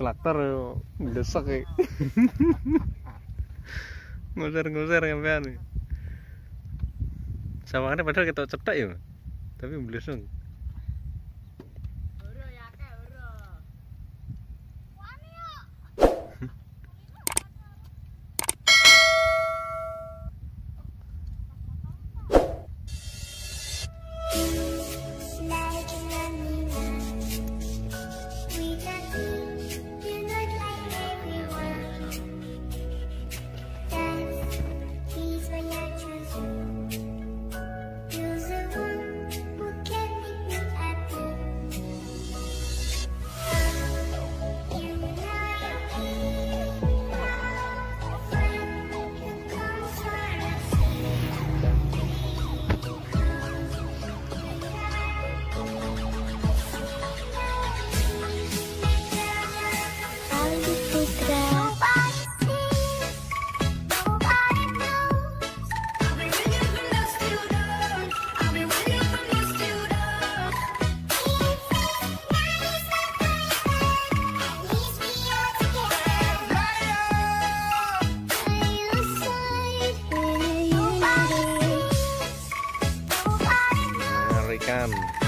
klakter mendesak ya. Ngusir-ngusir yang pengen sama sawangannya padahal kita cetak ya tapi mendesak One.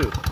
る。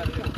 Gracias.